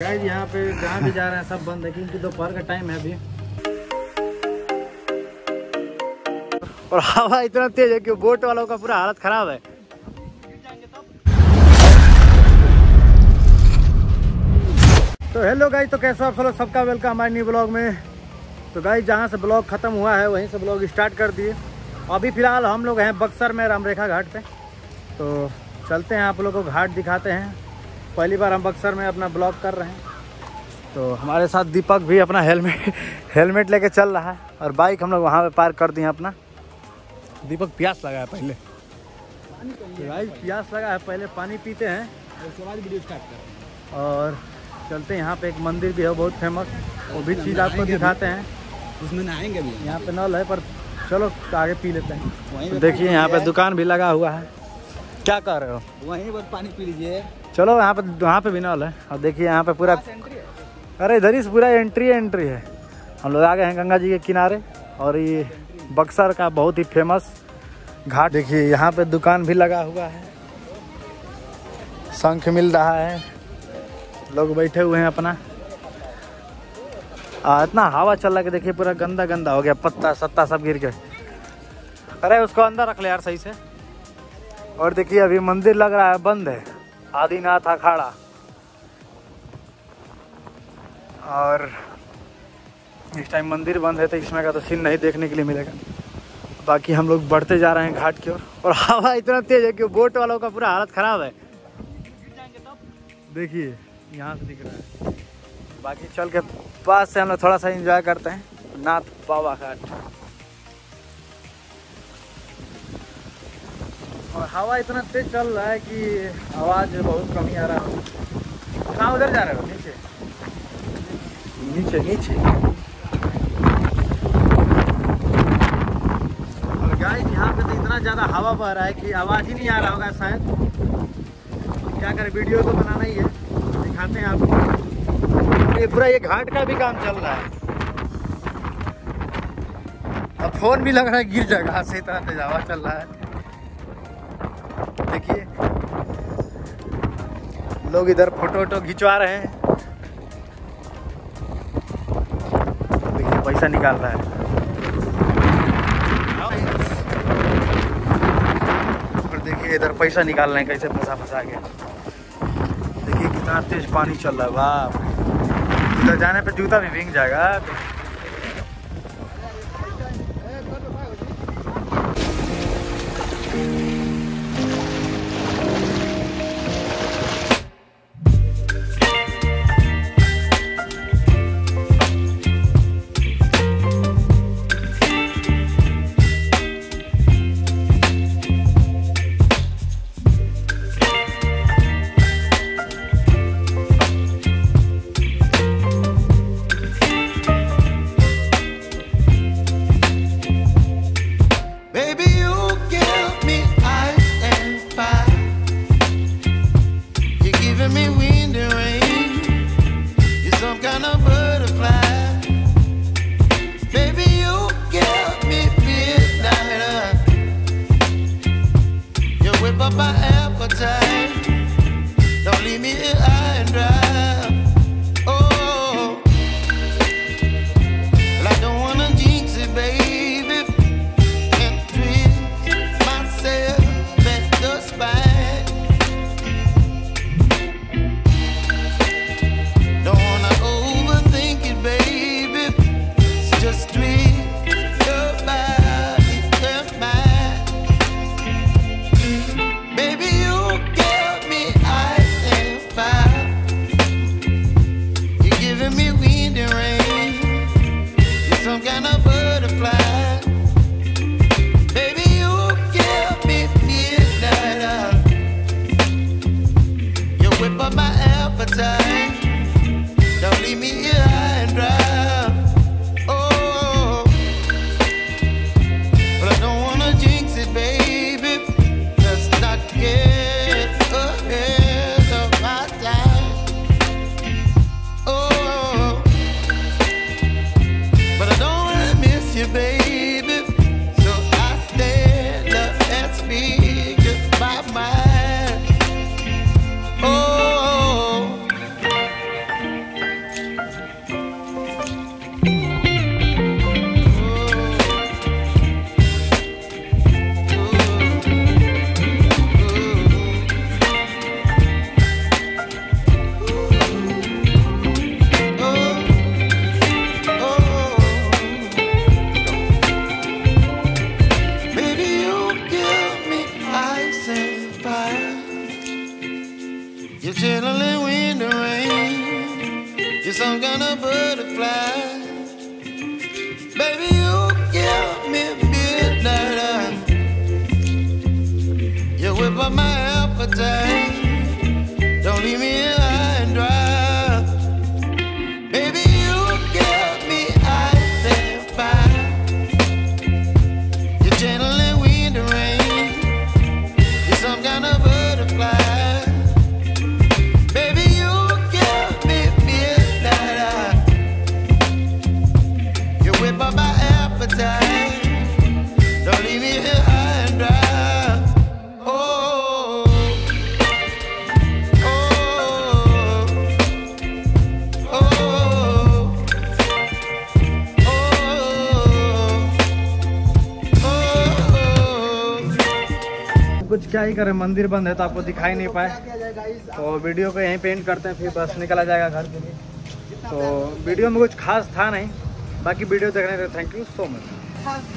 Guys यहाँ पे जहाँ भी जा रहे हैं सब बंद है क्योंकि दोपहर का टाइम है अभी। और हवा इतना तेज है कि बोट वालों का पूरा हालत खराब है। तो हेलो गाइस तो कैसे आप लोग? सबका वेलकम हमारे न्यू ब्लॉग में। तो गाइस जहाँ से ब्लॉग खत्म हुआ है वहीं से ब्लॉग स्टार्ट कर दिए। अभी फ़िलहाल हम लोग हैं बक्सर में रामरेखा घाट पे। तो चलते हैं आप लोगों को घाट दिखाते हैं। पहली बार हम बक्सर में अपना ब्लॉग कर रहे हैं। तो हमारे साथ दीपक भी अपना हेलमेट हेलमेट लेके चल रहा है और बाइक हम लोग वहाँ पे पार्क कर दिए अपना। दीपक प्यास लगा है पहले। तो गाइस प्यास लगा है पहले पानी पीते हैं। उसके बाद वीडियो स्टार्ट कर। और चलते हैं यहाँ पे एक मंदिर भी है बहुत फ़ेमस वो भी चीज़ आपको दिखाते हैं। उसमें नहाएँगे भी यहाँ पे नल है पर चलो आगे पी लेते हैं। तो देखिए यहाँ पे दुकान भी लगा हुआ है। क्या कर रहे हो? वहीं पर पानी पी लीजिए। चलो यहाँ पे वहाँ पे भी नल है। और देखिए यहाँ पे पूरा अरे इधर ही पूरा एंट्री एंट्री है। हम लोग आ गए हैं गंगा जी के किनारे और ये बक्सर का बहुत ही फ़ेमस घाट। देखिए यहाँ पे दुकान भी लगा हुआ है। शंख मिल रहा है। लोग बैठे हुए हैं अपना। आ, इतना हवा चल रहा है कि देखिए पूरा गंदा गंदा हो गया। पत्ता सत्ता सब गिर गए अरे उसको अंदर रख ले यार सही से। और देखिए अभी मंदिर लग रहा है बंद है। आदिनाथ अखाड़ा। और इस टाइम मंदिर बंद है तो इसमें का तो सीन नहीं देखने के लिए मिलेगा। बाकी हम लोग बढ़ते जा रहे हैं घाट की ओर। और हवा इतना तेज है कि बोट वालों का पूरा हालत खराब है। देखिए, यहाँ से दिख रहा है। बाकी चल के पास से हम लोग थोड़ा सा एंजॉय करते हैं। नाथ बाबा घाट। और हवा इतना तेज चल रहा है कि आवाज़ बहुत कमी आ रहा है। कहाँ उधर जा रहे हो? नीचे? नीचे नीचे। और गाइस यहाँ पे तो इतना ज़्यादा हवा बह रहा है कि आवाज़ ही नहीं आ रहा होगा शायद। क्या करें वीडियो तो बनाना ही है। दिखाते हैं आपको। ये पूरा ये घाट का भी काम चल रहा है। अब फ़ोन भी लग रहा है गिर जाएगा हाथ से इतना तेज हवा चल रहा है। देखिए। लोग इधर फ़ोटो वोटो खिंचवा रहे हैं। देखिए, पैसा निकाल रहा है। और देखिए, इधर पैसा निकाल रहे हैं कैसे फंसा फंसा के देखिए, कितना तेज पानी चल रहा है रे। इधर जाने पे जूता भी भींग जाएगा। Yeah. day. कुछ क्या ही करें, मंदिर बंद है तो आपको दिखाई नहीं पाए। तो वीडियो को यहीं पेंट करते हैं, फिर बस निकला जाएगा घर के लिए। तो वीडियो में कुछ खास था नहीं, बाकी वीडियो देखने के लिए थैंक यू सो मच